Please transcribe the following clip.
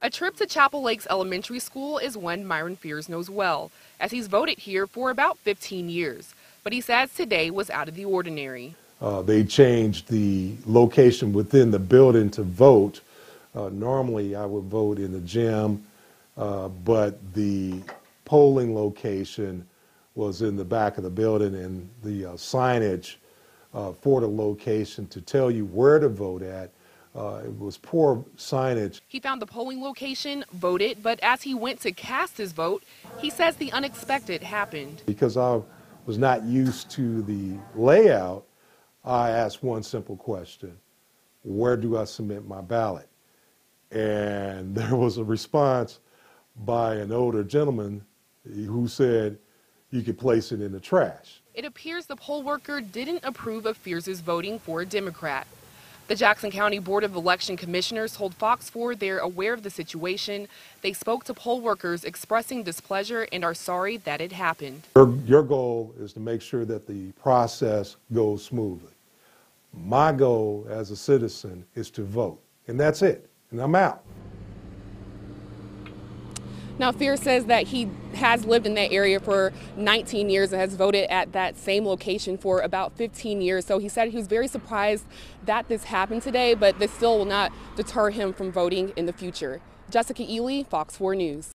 A trip to Chapel Lakes Elementary School is one Myron Fears knows well, as he's voted here for about 15 years. But he says today was out of the ordinary. Uh, they changed the location within the building to vote. Uh, normally, I would vote in the gym, uh, but the polling location was in the back of the building, and the uh, signage uh, for the location to tell you where to vote at. Uh, it was poor signage. He found the polling location, voted, but as he went to cast his vote, he says the unexpected happened. Because I was not used to the layout, I asked one simple question Where do I submit my ballot? And there was a response by an older gentleman who said, You could place it in the trash. It appears the poll worker didn't approve of Fears' voting for a Democrat. The Jackson County Board of Election Commissioners told Fox 4 they're aware of the situation. They spoke to poll workers expressing displeasure and are sorry that it happened. Your, your goal is to make sure that the process goes smoothly. My goal as a citizen is to vote, and that's it. And I'm out. Now, Fear says that he has lived in that area for 19 years and has voted at that same location for about 15 years. So he said he was very surprised that this happened today, but this still will not deter him from voting in the future. Jessica Ely, Fox 4 News.